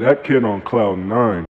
That kid on cloud nine.